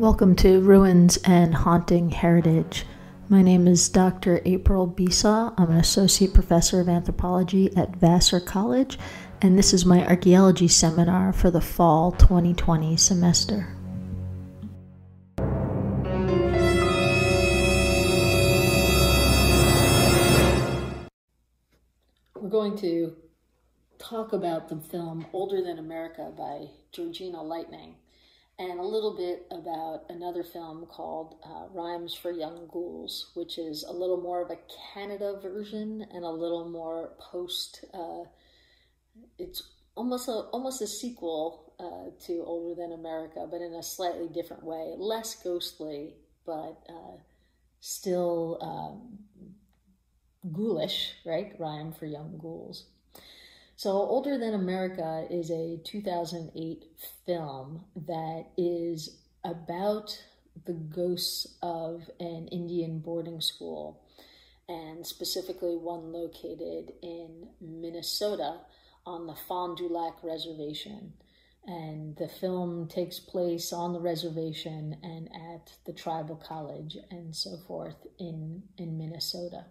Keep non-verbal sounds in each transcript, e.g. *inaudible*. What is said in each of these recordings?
Welcome to Ruins and Haunting Heritage. My name is Dr. April Beisaw. I'm an associate professor of anthropology at Vassar College, and this is my archaeology seminar for the fall 2020 semester. We're going to talk about the film Older Than America by Georgina Lightning and a little bit about another film called uh, Rhymes for Young Ghouls, which is a little more of a Canada version and a little more post. Uh, it's almost a almost a sequel uh, to Older Than America, but in a slightly different way, less ghostly, but uh, still um, ghoulish, right? Rhyme for Young Ghouls. So, Older Than America is a 2008 film that is about the ghosts of an Indian boarding school, and specifically one located in Minnesota on the Fond du Lac Reservation. And the film takes place on the reservation and at the tribal college and so forth in, in Minnesota.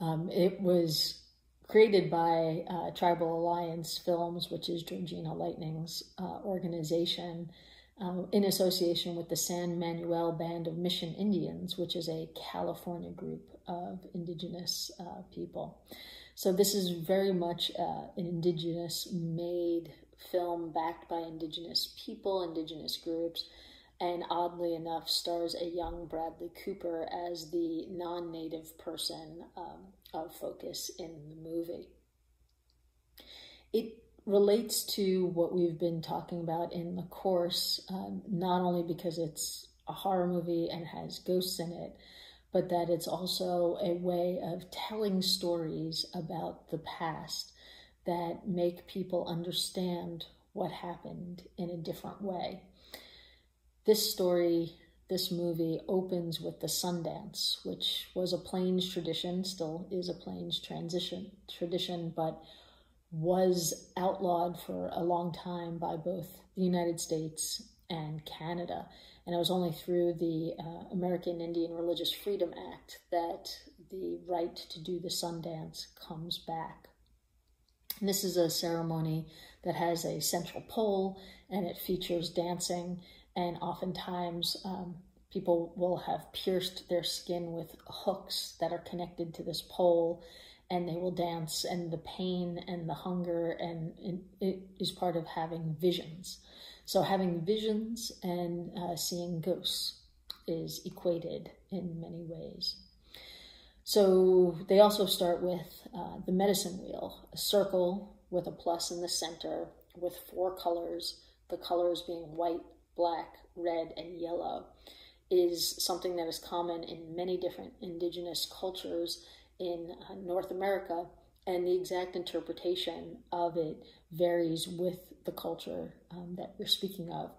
Um, it was created by uh, Tribal Alliance Films, which is Georgina Lightning's uh, organization, uh, in association with the San Manuel Band of Mission Indians, which is a California group of indigenous uh, people. So this is very much uh, an indigenous made film backed by indigenous people, indigenous groups, and oddly enough stars a young Bradley Cooper as the non-native person um, of focus in the movie. It relates to what we've been talking about in the course, um, not only because it's a horror movie and has ghosts in it, but that it's also a way of telling stories about the past that make people understand what happened in a different way. This story, this movie opens with the Sundance, which was a Plains tradition, still is a Plains transition tradition, but was outlawed for a long time by both the United States and Canada. And it was only through the uh, American Indian Religious Freedom Act that the right to do the Sundance comes back. And this is a ceremony that has a central pole and it features dancing and oftentimes um, people will have pierced their skin with hooks that are connected to this pole and they will dance and the pain and the hunger and, it is part of having visions. So having visions and uh, seeing ghosts is equated in many ways. So they also start with uh, the medicine wheel a circle with a plus in the center with four colors the colors being white black, red, and yellow is something that is common in many different indigenous cultures in uh, North America, and the exact interpretation of it varies with the culture um, that we're speaking of.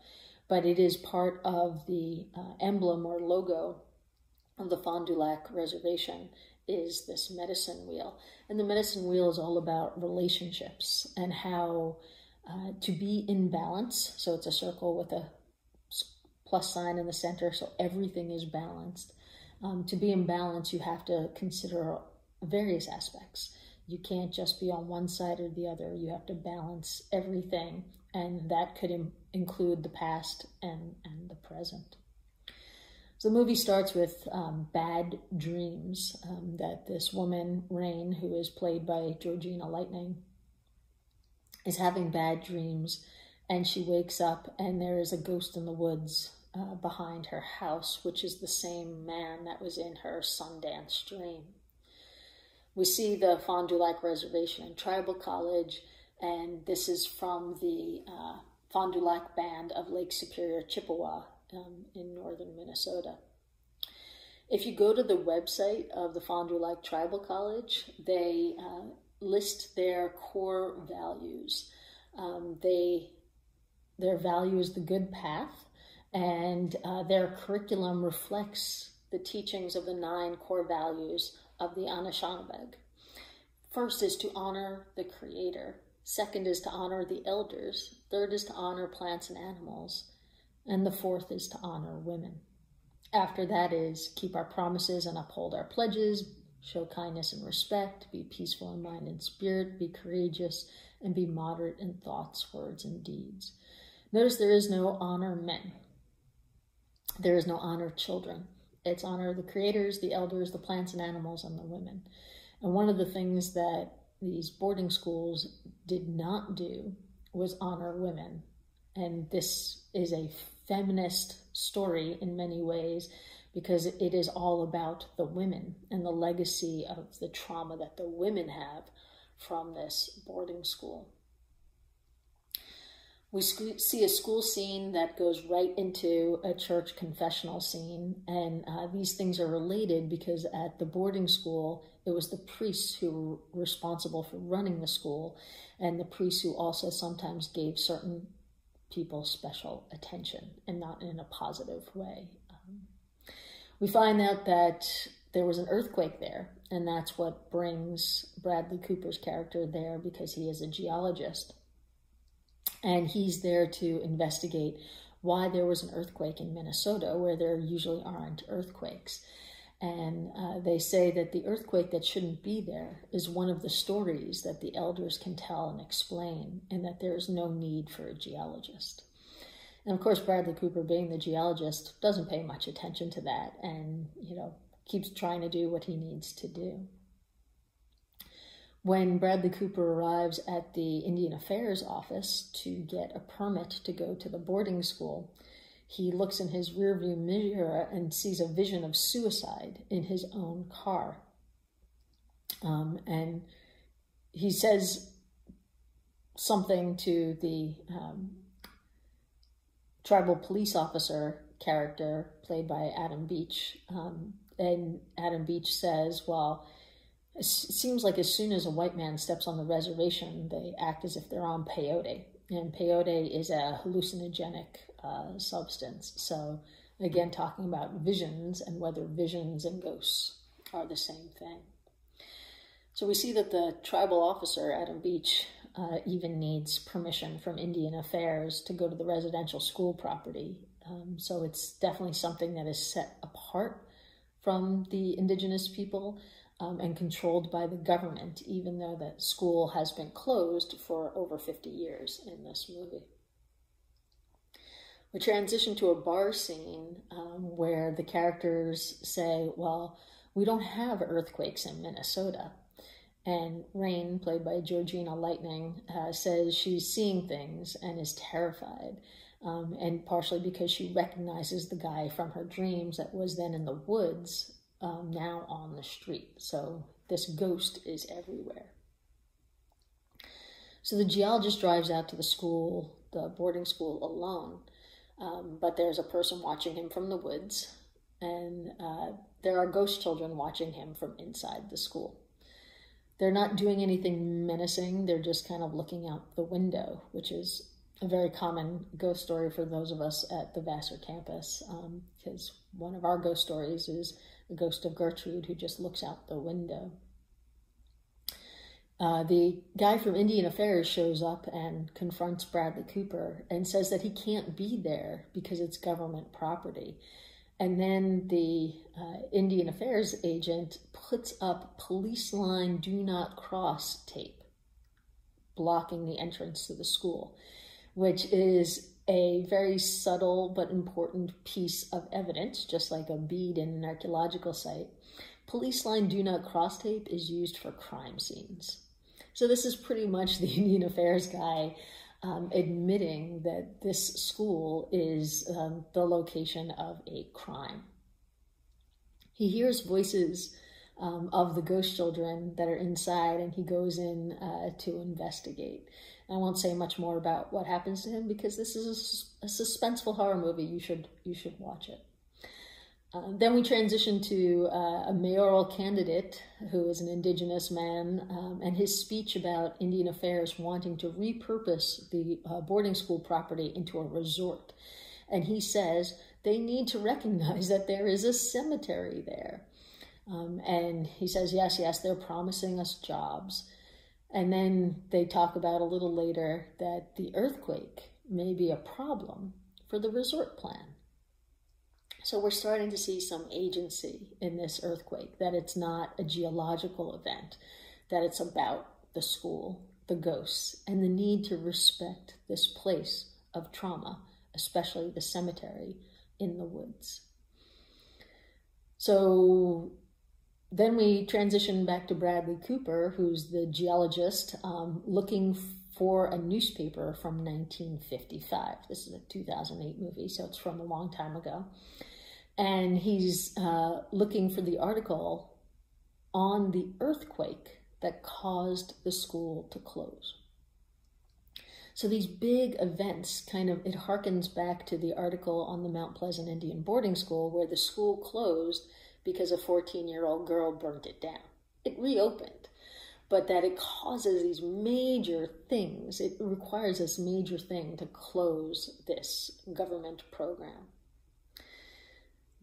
But it is part of the uh, emblem or logo of the Fond du Lac Reservation is this medicine wheel. And the medicine wheel is all about relationships and how uh, to be in balance. So it's a circle with a plus sign in the center, so everything is balanced. Um, to be in balance, you have to consider various aspects. You can't just be on one side or the other. You have to balance everything, and that could Im- include the past and, and the present. So the movie starts with um, bad dreams um, that this woman, Rain, who is played by Georgina Lightning, is having bad dreams, and she wakes up and there is a ghost in the woods uh, behind her house, which is the same man that was in her Sundance dream. We see the Fond du Lac Reservation and Tribal College, and this is from the uh, Fond du Lac Band of Lake Superior, Chippewa, um, in northern Minnesota. If you go to the website of the Fond du Lac Tribal College, they uh, list their core values. Um, they their value is the good path, and uh, their curriculum reflects the teachings of the nine core values of the Anishinaabeg. First is to honor the Creator. Second is to honor the elders. Third is to honor plants and animals. And the fourth is to honor women. After that is keep our promises and uphold our pledges, show kindness and respect, be peaceful in mind and spirit, be courageous, and be moderate in thoughts, words, and deeds. Notice there is no honor men. There is no honor of children. It's honor of the creators, the elders, the plants and animals, and the women. And one of the things that these boarding schools did not do was honor women. And this is a feminist story in many ways because it is all about the women and the legacy of the trauma that the women have from this boarding school. We see a school scene that goes right into a church confessional scene, and uh, these things are related because at the boarding school, it was the priests who were responsible for running the school, and the priests who also sometimes gave certain people special attention and not in a positive way. Um, we find out that there was an earthquake there, and that's what brings Bradley Cooper's character there because he is a geologist. And he's there to investigate why there was an earthquake in Minnesota where there usually aren't earthquakes. And uh, they say that the earthquake that shouldn't be there is one of the stories that the elders can tell and explain, and that there's no need for a geologist. And of course, Bradley Cooper, being the geologist, doesn't pay much attention to that and, you know, keeps trying to do what he needs to do. When Bradley Cooper arrives at the Indian Affairs office to get a permit to go to the boarding school, he looks in his rearview mirror and sees a vision of suicide in his own car. Um, and he says something to the um, tribal police officer character played by Adam Beach. Um, and Adam Beach says, well, it seems like as soon as a white man steps on the reservation, they act as if they're on peyote. And peyote is a hallucinogenic uh, substance. So, again, talking about visions and whether visions and ghosts are the same thing. So, we see that the tribal officer, Adam Beach, uh, even needs permission from Indian Affairs to go to the residential school property. Um, so, it's definitely something that is set apart from the indigenous people um, and controlled by the government, even though the school has been closed for over 50 years in this movie. We transition to a bar scene um, where the characters say, Well, we don't have earthquakes in Minnesota. And Rain, played by Georgina Lightning, uh, says she's seeing things and is terrified. Um, and partially because she recognizes the guy from her dreams that was then in the woods, um, now on the street. So this ghost is everywhere. So the geologist drives out to the school, the boarding school, alone. Um, but there's a person watching him from the woods, and uh, there are ghost children watching him from inside the school. They're not doing anything menacing, they're just kind of looking out the window, which is a very common ghost story for those of us at the Vassar campus, because um, one of our ghost stories is the ghost of Gertrude who just looks out the window. Uh, the guy from Indian Affairs shows up and confronts Bradley Cooper and says that he can't be there because it's government property. And then the uh, Indian Affairs agent puts up police line do not cross tape, blocking the entrance to the school, which is a very subtle but important piece of evidence, just like a bead in an archaeological site. Police line do not cross tape is used for crime scenes. So this is pretty much the *laughs* Indian Affairs guy um, admitting that this school is um, the location of a crime. He hears voices um, of the ghost children that are inside and he goes in uh, to investigate. I won't say much more about what happens to him because this is a, a suspenseful horror movie. You should you should watch it. Uh, then we transition to uh, a mayoral candidate who is an indigenous man, um, and his speech about Indian affairs wanting to repurpose the uh, boarding school property into a resort. And he says they need to recognize that there is a cemetery there. Um, and he says, yes, yes, they're promising us jobs. And then they talk about a little later that the earthquake may be a problem for the resort plan. So we're starting to see some agency in this earthquake, that it's not a geological event, that it's about the school, the ghosts, and the need to respect this place of trauma, especially the cemetery in the woods. So then we transition back to Bradley Cooper, who's the geologist um, looking for a newspaper from 1955. This is a 2008 movie, so it's from a long time ago. And he's uh, looking for the article on the earthquake that caused the school to close. So these big events kind of, it harkens back to the article on the Mount Pleasant Indian Boarding School where the school closed because a 14 year old girl burnt it down. It reopened but that it causes these major things. It requires this major thing to close this government program.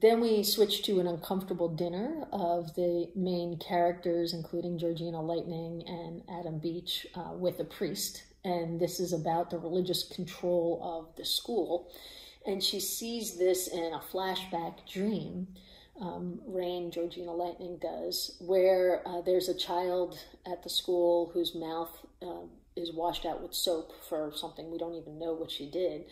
Then we switch to an uncomfortable dinner of the main characters, including Georgina Lightning and Adam Beach, uh, with a priest. And this is about the religious control of the school. And she sees this in a flashback dream um, Rain, Georgina Lightning does, where uh, there's a child at the school whose mouth uh, is washed out with soap for something we don't even know what she did.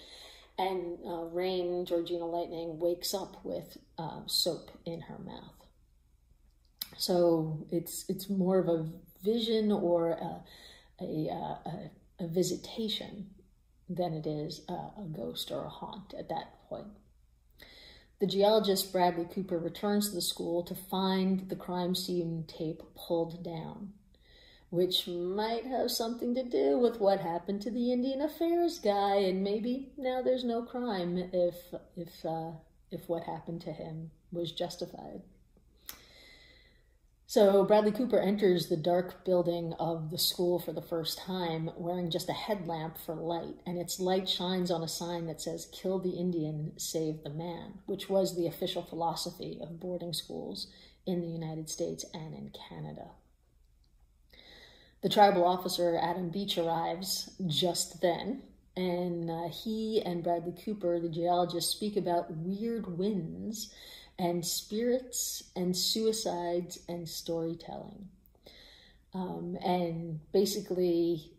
And uh, Rain, Georgina Lightning, wakes up with uh, soap in her mouth. So it's it's more of a vision or a, a, uh, a, a visitation than it is a, a ghost or a haunt at that point. The geologist Bradley Cooper returns to the school to find the crime scene tape pulled down, which might have something to do with what happened to the Indian Affairs guy, and maybe now there's no crime if if uh, if what happened to him was justified. So Bradley Cooper enters the dark building of the school for the first time wearing just a headlamp for light, and its light shines on a sign that says, Kill the Indian, save the man, which was the official philosophy of boarding schools in the United States and in Canada. The tribal officer, Adam Beach, arrives just then, and uh, he and Bradley Cooper, the geologist, speak about weird winds and spirits and suicides and storytelling. Um, and basically,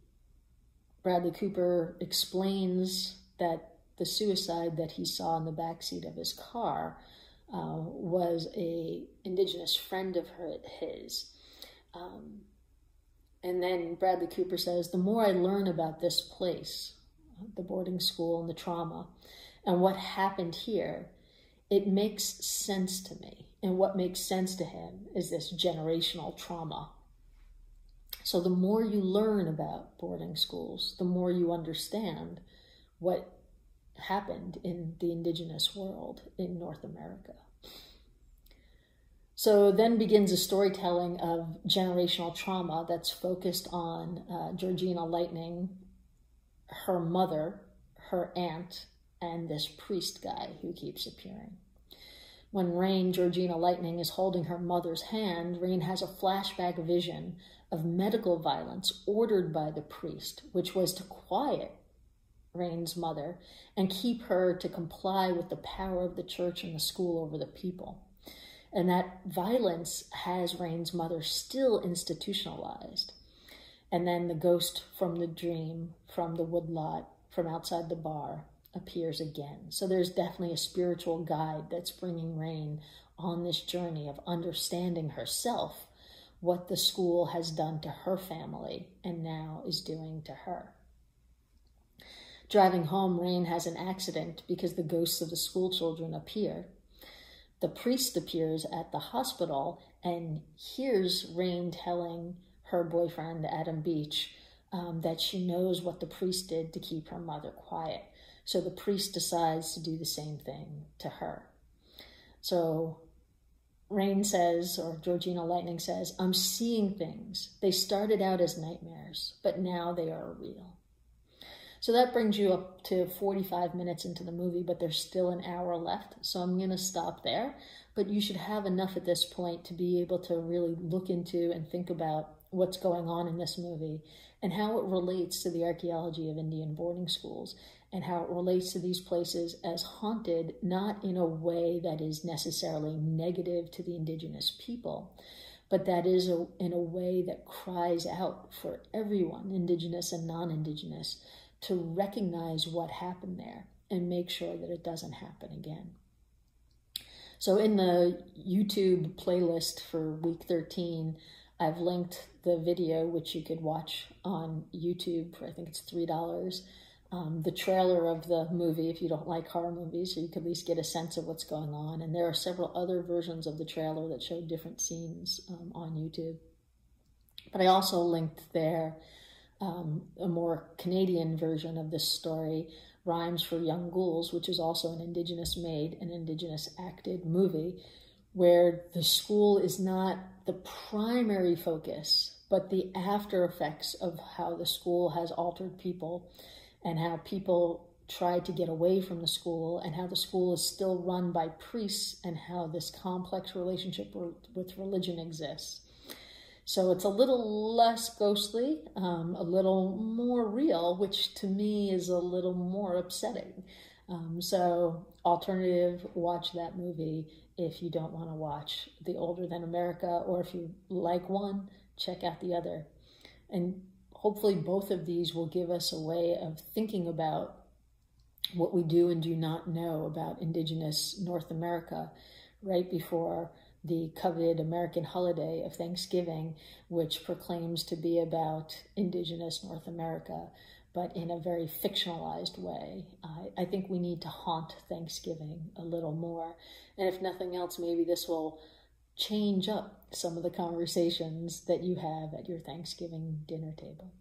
Bradley Cooper explains that the suicide that he saw in the backseat of his car uh, was a indigenous friend of her, his. Um, and then Bradley Cooper says, the more I learn about this place, the boarding school and the trauma, and what happened here, it makes sense to me. And what makes sense to him is this generational trauma. So the more you learn about boarding schools, the more you understand what happened in the indigenous world in North America. So then begins a storytelling of generational trauma that's focused on uh, Georgina Lightning, her mother, her aunt, and this priest guy who keeps appearing. When Rain, Georgina Lightning, is holding her mother's hand, Rain has a flashback vision of medical violence ordered by the priest, which was to quiet Rain's mother and keep her to comply with the power of the church and the school over the people. And that violence has Rain's mother still institutionalized. And then the ghost from the dream, from the woodlot, from outside the bar, appears again. So there's definitely a spiritual guide that's bringing Rain on this journey of understanding herself, what the school has done to her family and now is doing to her. Driving home, Rain has an accident because the ghosts of the school children appear. The priest appears at the hospital and hears Rain telling her boyfriend, Adam Beach, um, that she knows what the priest did to keep her mother quiet. So the priest decides to do the same thing to her. So Rain says, or Georgina Lightning says, I'm seeing things. They started out as nightmares, but now they are real. So that brings you up to 45 minutes into the movie, but there's still an hour left. So I'm going to stop there. But you should have enough at this point to be able to really look into and think about what's going on in this movie and how it relates to the archaeology of Indian boarding schools and how it relates to these places as haunted, not in a way that is necessarily negative to the indigenous people, but that is a, in a way that cries out for everyone, indigenous and non indigenous, to recognize what happened there and make sure that it doesn't happen again. So, in the YouTube playlist for week 13, I've linked the video, which you could watch on YouTube for I think it's $3 um, the trailer of the movie if you don't like horror movies, so you can at least get a sense of what's going on. And there are several other versions of the trailer that show different scenes um, on YouTube. But I also linked there um, a more Canadian version of this story, Rhymes for Young Ghouls, which is also an Indigenous made and Indigenous acted movie, where the school is not the primary focus, but the after effects of how the school has altered people and how people tried to get away from the school and how the school is still run by priests and how this complex relationship with religion exists. So it's a little less ghostly, um, a little more real, which to me is a little more upsetting. Um, so, alternative, watch that movie if you don't want to watch The Older Than America, or if you like one, check out the other. And hopefully both of these will give us a way of thinking about what we do and do not know about indigenous North America right before the coveted American holiday of Thanksgiving, which proclaims to be about indigenous North America, but in a very fictionalized way. I, I think we need to haunt Thanksgiving a little more. And if nothing else, maybe this will change up some of the conversations that you have at your Thanksgiving dinner table.